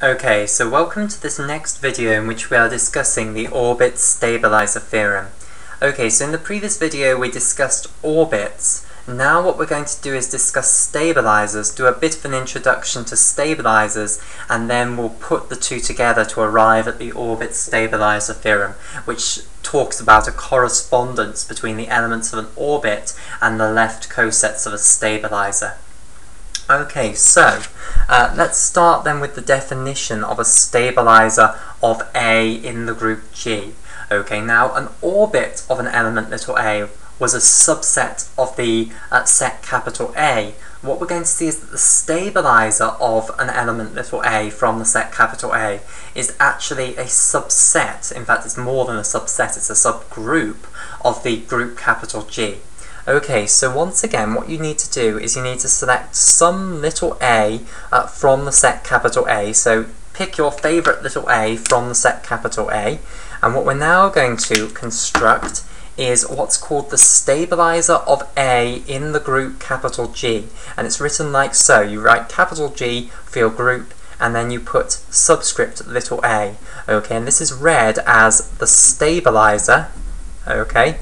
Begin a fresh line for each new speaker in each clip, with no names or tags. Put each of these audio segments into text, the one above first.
Okay, so welcome to this next video in which we are discussing the orbit stabilizer theorem. Okay, so in the previous video we discussed orbits. Now what we're going to do is discuss stabilizers, do a bit of an introduction to stabilizers, and then we'll put the two together to arrive at the orbit stabilizer theorem, which talks about a correspondence between the elements of an orbit and the left cosets of a stabilizer. Okay, so uh, let's start then with the definition of a stabilizer of A in the group G. Okay, now an orbit of an element little a was a subset of the uh, set capital A. What we're going to see is that the stabilizer of an element little a from the set capital A is actually a subset, in fact it's more than a subset, it's a subgroup of the group capital G. Okay, so once again, what you need to do is you need to select some little a uh, from the set capital A. So pick your favourite little a from the set capital A. And what we're now going to construct is what's called the stabilizer of A in the group capital G. And it's written like so. You write capital G for your group and then you put subscript little a. Okay, and this is read as the stabilizer, okay,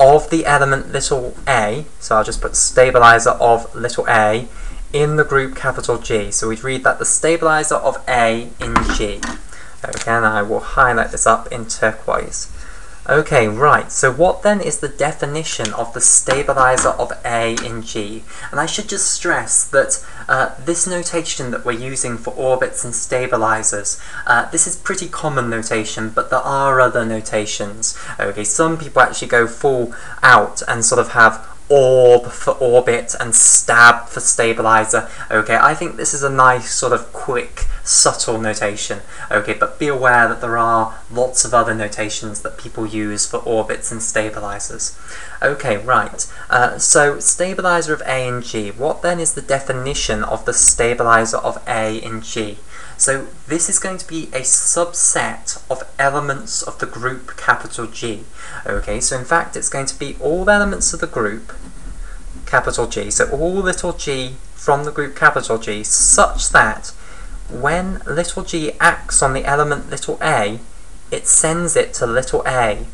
of the element little a, so I'll just put stabilizer of little a, in the group capital G. So we'd read that the stabilizer of A in G. Again, I will highlight this up in turquoise. Okay, right, so what then is the definition of the stabilizer of A in G? And I should just stress that uh, this notation that we're using for orbits and stabilizers, uh, this is pretty common notation, but there are other notations. Okay, some people actually go full out and sort of have orb for orbit and stab for stabilizer. Okay, I think this is a nice sort of quick, subtle notation. Okay, but be aware that there are lots of other notations that people use for orbits and stabilizers. Okay, right. Uh, so stabilizer of A and G. What then is the definition of the stabilizer of A in G? So this is going to be a subset of elements of the group capital G. Okay, so in fact it's going to be all elements of the group capital G, so all little g from the group capital G, such that when little g acts on the element little a, it sends it to little a.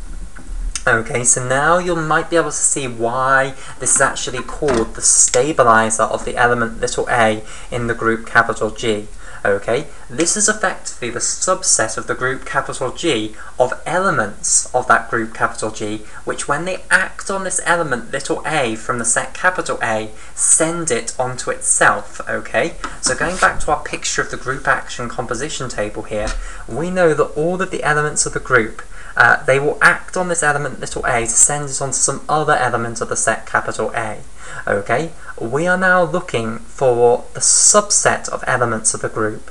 Okay, so now you might be able to see why this is actually called the stabilizer of the element little a in the group capital G. Okay, this is effectively the subset of the group capital G of elements of that group capital G, which when they act on this element little a from the set capital A, send it onto itself, okay? So going back to our picture of the group action composition table here, we know that all of the elements of the group uh, they will act on this element little a to send it onto some other element of the set capital A. Okay, we are now looking for the subset of elements of the group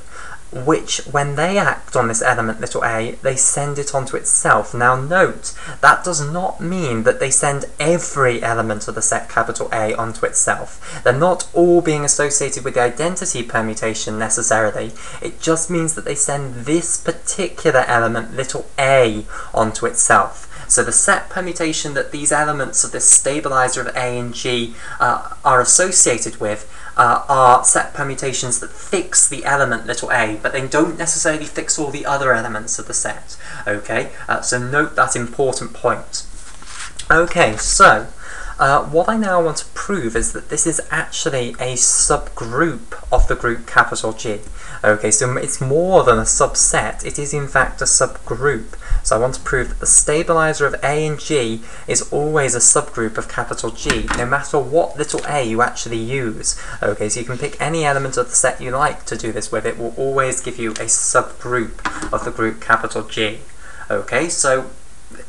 which, when they act on this element little a, they send it onto itself. Now note, that does not mean that they send every element of the set capital A onto itself. They're not all being associated with the identity permutation necessarily, it just means that they send this particular element, little a, onto itself. So the set permutation that these elements of this stabilizer of A and G uh, are associated with uh, are set permutations that fix the element little a, but they don't necessarily fix all the other elements of the set. Okay, uh, so note that important point. Okay, so uh, what I now want to prove is that this is actually a subgroup of the group capital G. Okay, so it's more than a subset, it is in fact a subgroup. So I want to prove that the stabilizer of A and G is always a subgroup of capital G, no matter what little a you actually use. Okay, so you can pick any element of the set you like to do this with, it will always give you a subgroup of the group capital G. Okay, so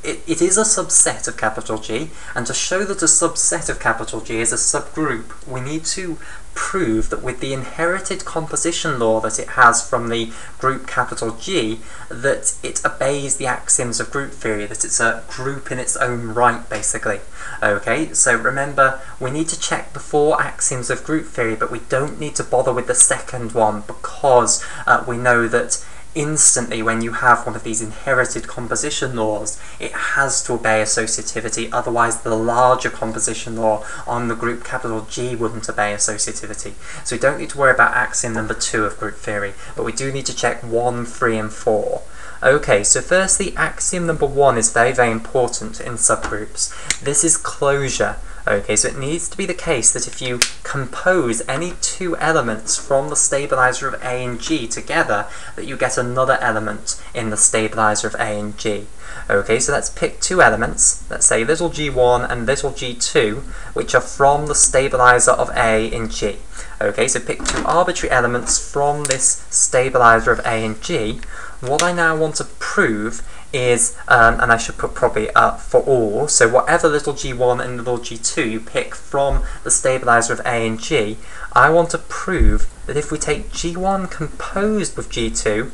it, it is a subset of capital G, and to show that a subset of capital G is a subgroup, we need to prove that with the inherited composition law that it has from the group capital G, that it obeys the axioms of group theory, that it's a group in its own right, basically. Okay, so remember, we need to check the four axioms of group theory, but we don't need to bother with the second one because uh, we know that instantly when you have one of these inherited composition laws, it has to obey associativity, otherwise the larger composition law on the group capital G wouldn't obey associativity. So we don't need to worry about axiom number two of group theory, but we do need to check one, three, and four. Okay, so firstly, axiom number one is very, very important in subgroups. This is closure. Okay, so it needs to be the case that if you compose any two elements from the stabilizer of A and G together, that you get another element in the stabilizer of A and G. Okay, so let's pick two elements, let's say little g1 and little g2, which are from the stabilizer of A in G. Okay, so pick two arbitrary elements from this stabilizer of A and G. What I now want to prove is, um, and I should put probably up for all, so whatever little g1 and little g2 you pick from the stabilizer of A and G, I want to prove that if we take g1 composed with g2,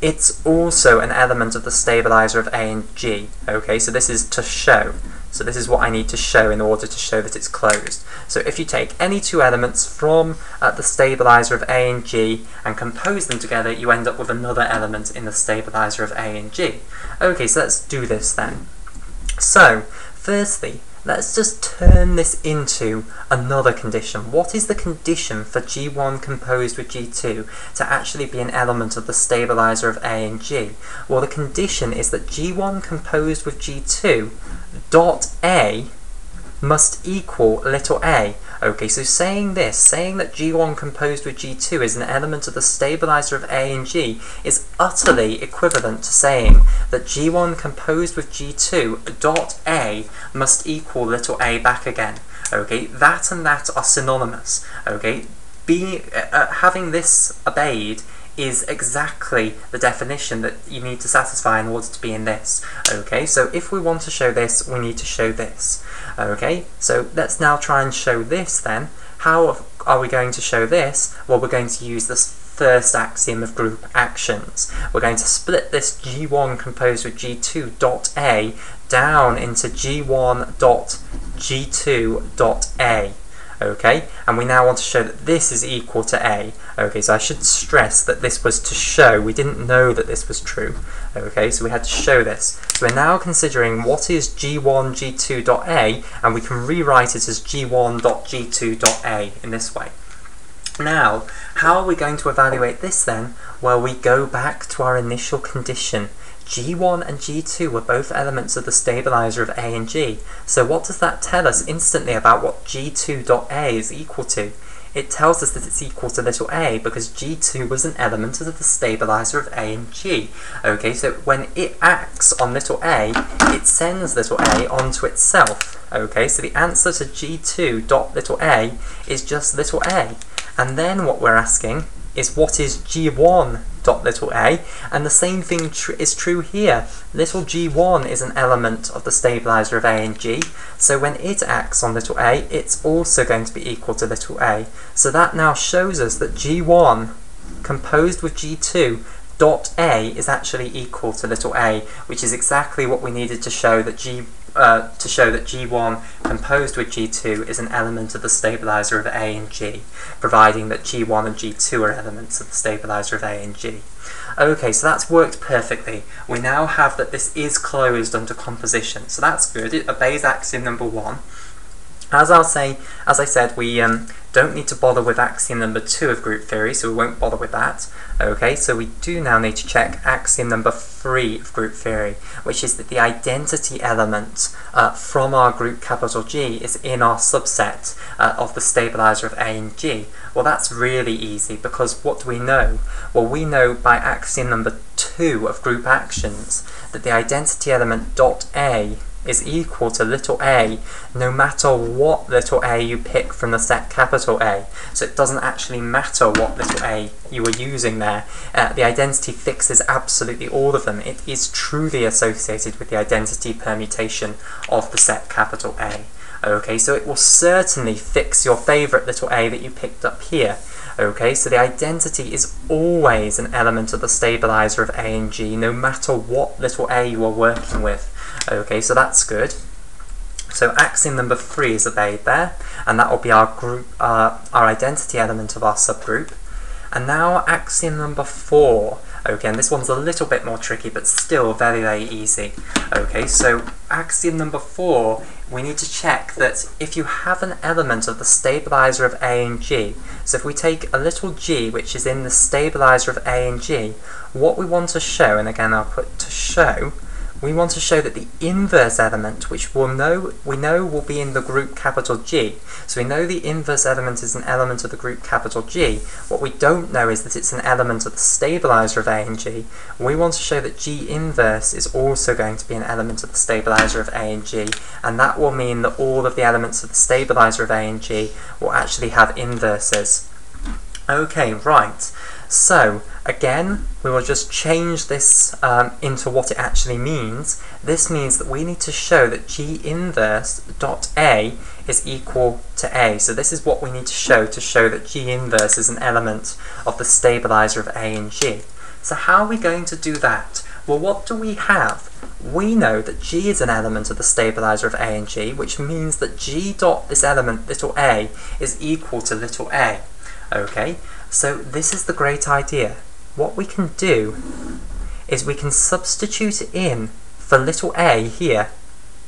it's also an element of the stabilizer of A and G. Okay, so this is to show. So this is what I need to show in order to show that it's closed. So if you take any two elements from uh, the stabilizer of A and G and compose them together, you end up with another element in the stabilizer of A and G. Okay, so let's do this then. So, firstly, let's just turn this into another condition. What is the condition for G1 composed with G2 to actually be an element of the stabilizer of A and G? Well, the condition is that G1 composed with G2 dot A must equal little a. Okay, so saying this, saying that G1 composed with G2 is an element of the stabilizer of A and G is utterly equivalent to saying that G1 composed with G2 dot A must equal little a back again. Okay, that and that are synonymous. Okay, uh, uh having this obeyed is exactly the definition that you need to satisfy in order to be in this. Okay, so if we want to show this, we need to show this. Okay, so let's now try and show this then. How are we going to show this? Well, we're going to use this first axiom of group actions. We're going to split this G1 composed with G2 dot A down into G1 dot G2 dot A okay? And we now want to show that this is equal to A. Okay, so I should stress that this was to show, we didn't know that this was true. Okay, so we had to show this. So we're now considering what is g1 g2.a, and we can rewrite it as g1.g2.a in this way. Now, how are we going to evaluate this then? Well, we go back to our initial condition. G1 and G2 were both elements of the stabilizer of A and G. So what does that tell us instantly about what G2.A is equal to? It tells us that it's equal to little a because G2 was an element of the stabilizer of A and G. Okay, so when it acts on little a, it sends little a onto itself. Okay, so the answer to G2 dot little a is just little a. And then what we're asking is what is G1 dot little a, and the same thing tr is true here. Little g1 is an element of the stabilizer of a and g, so when it acts on little a, it's also going to be equal to little a. So that now shows us that g1 composed with g2 dot a is actually equal to little a, which is exactly what we needed to show that g uh, to show that G1 composed with G2 is an element of the stabilizer of A and G, providing that G1 and G2 are elements of the stabilizer of A and G. Okay, so that's worked perfectly. We now have that this is closed under composition, so that's good. It obeys axiom number one. As I'll say, as I said, we um, don't need to bother with axiom number two of group theory, so we won't bother with that. Okay, so we do now need to check axiom number three of group theory, which is that the identity element uh, from our group capital G is in our subset uh, of the stabilizer of A and G. Well, that's really easy because what do we know? Well, we know by axiom number two of group actions that the identity element dot A is equal to little a no matter what little a you pick from the set capital A. So it doesn't actually matter what little a you were using there. Uh, the identity fixes absolutely all of them. It is truly associated with the identity permutation of the set capital A. Okay, so it will certainly fix your favourite little a that you picked up here. Okay, so the identity is always an element of the stabilizer of A and G, no matter what little a you are working with. Okay, so that's good. So axiom number three is obeyed there, and that will be our group, uh, our identity element of our subgroup. And now axiom number four. Okay, and this one's a little bit more tricky, but still very, very easy. Okay, so axiom number four, we need to check that if you have an element of the stabilizer of A and G, so if we take a little g which is in the stabilizer of A and G, what we want to show, and again I'll put to show, we want to show that the inverse element, which we'll know, we know will be in the group capital G, so we know the inverse element is an element of the group capital G. What we don't know is that it's an element of the stabilizer of A and G. We want to show that G inverse is also going to be an element of the stabilizer of A and G, and that will mean that all of the elements of the stabilizer of A and G will actually have inverses. Okay, right. So, again, we will just change this um, into what it actually means. This means that we need to show that G inverse dot A is equal to A. So this is what we need to show to show that G inverse is an element of the stabilizer of A and G. So how are we going to do that? Well, what do we have? We know that G is an element of the stabilizer of A and G, which means that G dot this element, little a, is equal to little a. Okay, so this is the great idea. What we can do is we can substitute in for little a here,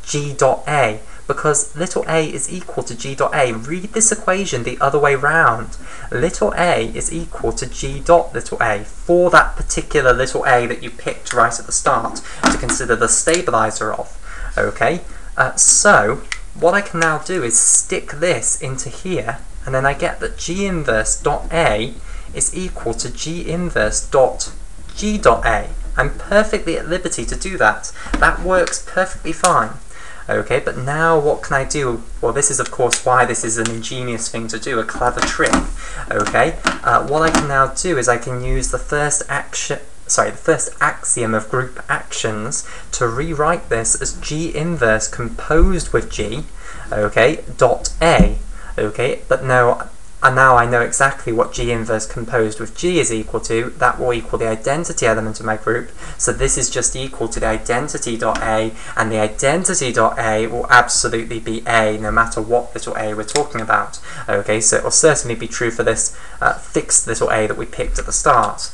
g dot a, because little a is equal to g dot a. Read this equation the other way round. Little a is equal to g dot little a for that particular little a that you picked right at the start to consider the stabilizer of. Okay, uh, so what I can now do is stick this into here and then I get that g inverse dot A is equal to g inverse dot g dot A. I'm perfectly at liberty to do that. That works perfectly fine. Okay, but now what can I do? Well, this is of course why this is an ingenious thing to do, a clever trick. Okay, uh, what I can now do is I can use the first action, sorry, the first axiom of group actions to rewrite this as G inverse composed with G, okay, dot A. Okay, but now, and now I know exactly what G inverse composed with G is equal to. That will equal the identity element of my group. So this is just equal to the identity dot A, and the identity dot A will absolutely be A, no matter what little a we're talking about. Okay, so it will certainly be true for this uh, fixed little a that we picked at the start.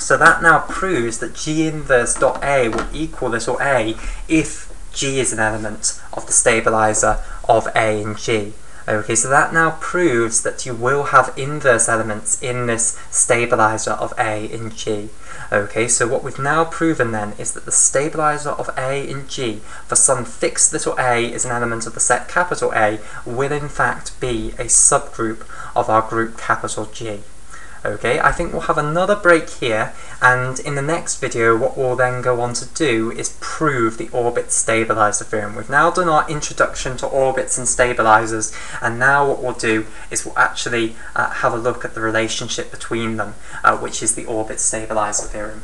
So that now proves that G inverse dot A will equal little a if G is an element of the stabilizer of A and G. Okay, so that now proves that you will have inverse elements in this stabilizer of A in G. Okay, so what we've now proven then is that the stabilizer of A in G for some fixed little a is an element of the set capital A will in fact be a subgroup of our group capital G. Okay, I think we'll have another break here, and in the next video what we'll then go on to do is prove the orbit stabilizer theorem. We've now done our introduction to orbits and stabilizers, and now what we'll do is we'll actually uh, have a look at the relationship between them, uh, which is the orbit stabilizer theorem.